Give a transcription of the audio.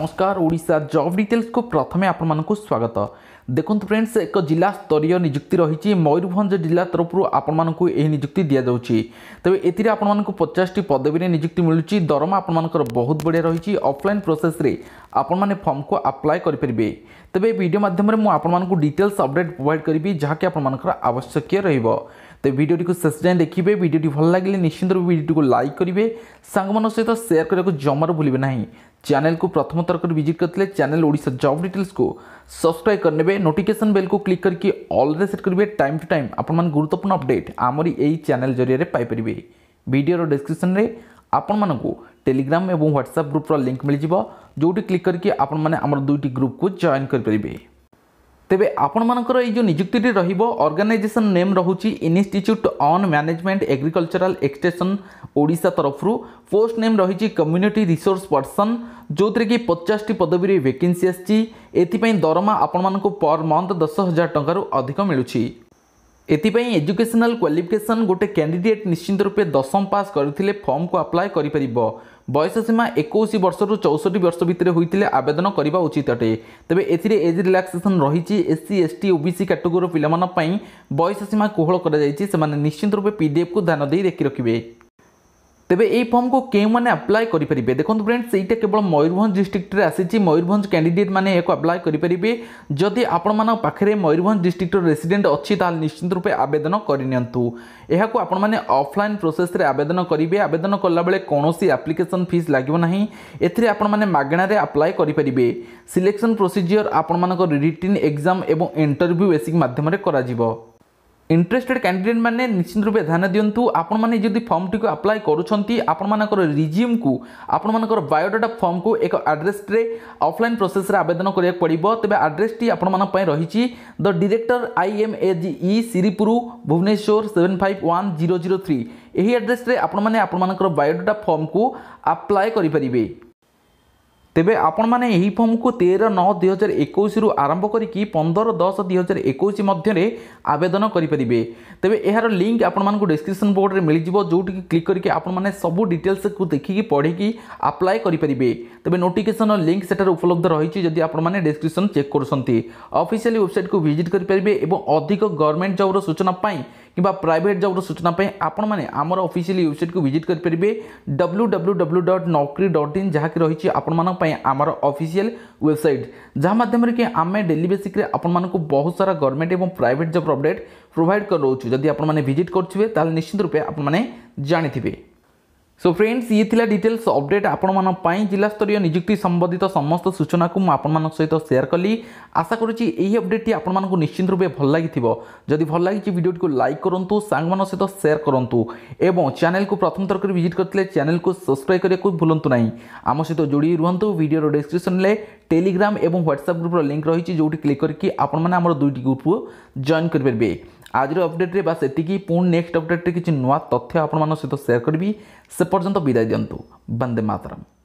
নমস্কার ওড়িশা জব ডিটেলসু প্রথমে আপনার স্বাগত দেখুন ফ্রেন্ডস এক জেলা স্তরীয় নিযুক্তি রয়েছে ময়ূরভঞ্জ জেলা তরফর আপনার এই নিযুক্তি দিয়াযাচ্ছে তবে এতে আপনার পচাশটি পদবীরে নিযুক্তি মিলুচি দরমা আপনার বহুত বড়িয়া রয়েছে অফলাইন প্রোসেসে আপনার ফর্মক আপ্লাই করে পেবে তবে এই ভিডিও মাধ্যমে মু আপনার ডিটেলস অপডেট প্রোভাইড করবি যা কি আপনার আবশ্যক রহব তো ভিডিওটি শেষ যায় দেখবে ভিডিওটি ভাল লাগলে নিশ্চিন্ত ভিডিওটি লাইক করবে সাংমান সহ সেয়ার করা জমার ভুলবে না চ্যানেল প্রথমত उतर भिजिट करते चैनल ओडा जब डिटेल्स को सब्सक्राइब करने नोटिफिकेशन बेल को क्लिक करके अल्रे सेट करेंगे टाइम टू टाइम आप गुरुत्वपूर्ण अपडेट आमरी यही चैनल जरिए पाइपर भिडर डेस्क्रिप्सन में आपण मूँ टेलीग्राम और ह्वाट्सअप ग्रुप्र लिंक मिल जाव जोटी क्लिक करके आप दुईट ग्रुप को जॉन करें ᱛᱮবে আপন মানকৰ এই যে নিযুক্তি ৰহিব organisation name ৰহুচি Institute on Management Agricultural Extension Odisha তৰফৰু post name ৰহচি কমিউনিটি রিসোর্স পার্সন যোতৰ কি 50 টি পদবিৰে ভেকেন্সী আছে এতি পই দৰমা আপন মানকক পৰ মাহত 10000 টকাৰু অধিক মিলুচি ଏଥିପାଇଁ ଏଜୁକେସନାଲ୍ କ୍ୱାଲିଫିକେସନ୍ ଗୋଟେ କ୍ୟାଣ୍ଡିଡେଟ୍ ନିଶ୍ଚିନ୍ତ ରୂପେ ଦଶମ ପାସ୍ କରିଥିଲେ ଫର୍ମକୁ ଆପ୍ଲାଏ କରିପାରିବ ବୟସ ସୀମା ଏକୋଇଶ ବର୍ଷରୁ ଚଉଷଠି ବର୍ଷ ଭିତରେ ହୋଇଥିଲେ ଆବେଦନ କରିବା ଉଚିତ ଅଟେ ତେବେ ଏଥିରେ ଏଜ୍ ରିଲାକ୍ସେସନ୍ ରହିଛି ଏସ୍ସି ଏସ୍ଟି ଓବିସି କାଟେଗୋରୀର ପିଲାମାନଙ୍କ ପାଇଁ ବୟସ ସୀମା କୋହଳ କରାଯାଇଛି ସେମାନେ ନିଶ୍ଚିନ୍ତ ରୂପେ ପିଡିଏଫ୍କୁ ଧ୍ୟାନ ଦେଇ ଦେଖି ରଖିବେ তেবে এই ফর্মকে কেউমানে আপ্লাই করে দেখুন ফ্রেন্ডস এইটা কেবল ময়ূরভঞ্জ ডিস্ট্রিক্টরে আসিছি ময়ূরভঞ্জ ক্যান্ডিডেট মানে এখন আপ্লাই করে যদি আপনার পাখে ময়ূরভঞ্জ ডিস্ট্রিক্টর রেসিডেন্ট অছি তাহলে নিশ্চিত রূপে আবেদন করে নিউ এখন আপনার অফলাইন প্রোসেসে আবেদন করবে আবেদন কলাবেলে কৌশি আপ্লিকেসন ফিজ লাগবে না এতে আপনার মাগণার আপ্লাই করে সিলেকশন প্রোসিজিওর আপনার রিটিন এক্সাম এবং ইন্টরভিউ বেসিক মাধ্যমে করা ইন্টরেস্টেড ক্যান্ডিডেট মানে নিশ্চিত রূপে ধ্যান দিও আপনার যদি ফর্মটি আপ্লাই করছেন আপনার রিজিউম কু আপনার বায়োডাটা ফর্ম কু এক আড্রেসে অফলাইন প্রোসেসে আবেদন করা পড়ব তবে আড্রেসটি আপনার রয়েছে the director I M A G E Siripur Bhubaneswar seven five one zero zero three এই আড্রেসে আপনার আপনার বায়োডাটা ফর্ম কু আপ্লাই করে ତେବେ ଆପଣମାନେ ଏହି ଫର୍ମକୁ ତେର ନଅ ଦୁଇହଜାର ଏକୋଇଶରୁ ଆରମ୍ଭ କରିକି ପନ୍ଦର ଦଶ ଦୁଇହଜାର ଏକୋଇଶ ମଧ୍ୟରେ ଆବେଦନ କରିପାରିବେ ତେବେ ଏହାର ଲିଙ୍କ୍ ଆପଣମାନଙ୍କୁ ଡେସ୍କ୍ରିପସନ୍ ବୋର୍ଡ଼ରେ ମିଳିଯିବ ଯେଉଁଠିକି କ୍ଲିକ୍ କରିକି ଆପଣମାନେ ସବୁ ଡିଟେଲ୍ସକୁ ଦେଖିକି ପଢ଼ିକି ଆପ୍ଲାଏ କରିପାରିବେ ତେବେ ନୋଟିଫିକେସନ୍ର ଲିଙ୍କ୍ ସେଠାରେ ଉପଲବ୍ଧ ରହିଛି ଯଦି ଆପଣମାନେ ଡେସ୍କ୍ରିପସନ୍ ଚେକ୍ କରୁଛନ୍ତି ଅଫିସିଆଲି ୱେବସାଇଟ୍କୁ ଭିଜିଟ୍ କରିପାରିବେ ଏବଂ ଅଧିକ ଗଭର୍ଣ୍ଣମେଣ୍ଟ ଜବ୍ର ସୂଚନା ପାଇଁ କିମ୍ବା ପ୍ରାଇଭେଟ୍ ଜବ୍ର ସୂଚନା ପାଇଁ ଆପଣମାନେ ଆମର ଅଫିସିଆଲି ୱେବସାଇଟ୍କୁ ଭିଜିଟ୍ କରିପାରିବେ W W W dot Naukri dot in ଯାହାକି ରହିଛି ଆପଣମାନଙ୍କ ପାଇଁ ଆମର ଅଫିସିଆଲ ୱେବସାଇଟ୍ ଯାହା ମାଧ୍ୟମରେ କି ଆମେ ଡେଲି ବେସିକ୍ରେ ଆପଣମାନଙ୍କୁ ବହୁତ ସାରା ଗଭର୍ଣ୍ଣମେଣ୍ଟ ଏବଂ ପ୍ରାଇଭେଟ୍ ଜବ୍ ଅପଡ଼େଟ୍ ପ୍ରୋଭାଇଡ଼ କରାଉଛୁ ଯଦି ଆପଣମାନେ ଭିଜିଟ୍ କରୁଥିବେ ତାହେଲେ ନିଶ୍ଚିତ ରୂପେ ଆପଣମାନେ ଜାଣିଥିବେ सो फ्रेंड्स ये थिला डिटेल्स अपडेट आपण जिला स्तरीय नियुक्ति संबंधित समस्त सूचना को आपण सहित सेयार कली आशा करुच्ची यही अपडेट आपण निश्चित रूपे भल लगी जदि भल लगी भिडियो को लाइक करूँ सांग सहित सेयार करूँ एवं चैनल को प्रथम थरक भिजिट करते चैनल को सब्सक्राइब करने को भूलु ना आम सहित जोड़ी रुहतु भिडियो डेस्क्रिप्सन में টেলিগ্রাম এবং হোয়াটসঅ্যাপ গ্রুপর লিঙ্ক রয়েছে যেটি ক্লিক করি আপনার আমার দুইটি গ্রুপ জয়েন করে ଆଜିର ଅପଡ଼େଟ୍ରେ ବାସ୍ ଏତିକି ପୁଣି ନେକ୍ସଟ ଅପଡ଼େଟ୍ରେ କିଛି ନୂଆ ତଥ୍ୟ ଆପଣମାନଙ୍କ ସହିତ ସେୟାର କରିବି ସେ ପର୍ଯ୍ୟନ୍ତ ବିଦାୟ ଦିଅନ୍ତୁ ବନ୍ଦେ ମାତରମ୍